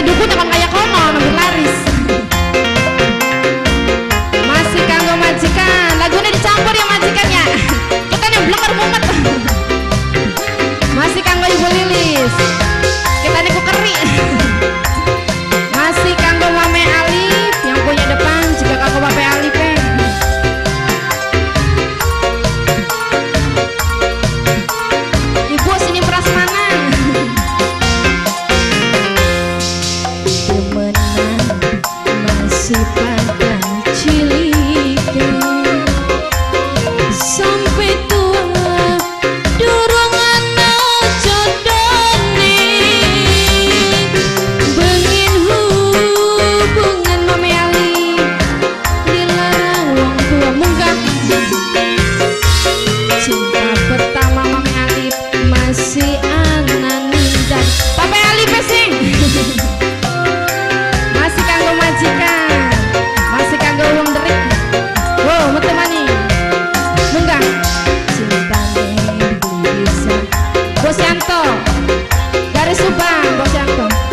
dukun tekan kayak kono nunggu laris Yanto dari Subang Bos Yanto.